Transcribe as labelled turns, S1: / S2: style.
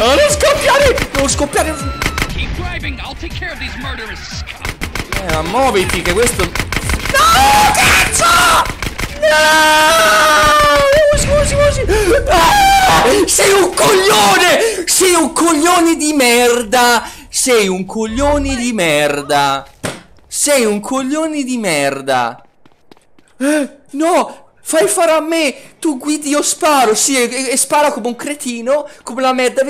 S1: Oh, non scoppiare! Non scoppiare!
S2: Keep driving. I'll take care of these murderous scum.
S1: Eh, ma muoviti che questo... No, cazzo! No! Scusi, scusi! Ah! Sei un coglione! Sei un coglione di merda! Sei un coglione di merda! Sei un coglione di merda! Eh, no! Fai fare a me! Tu guidi, io sparo! Sì, e, e spara come un cretino, come la merda.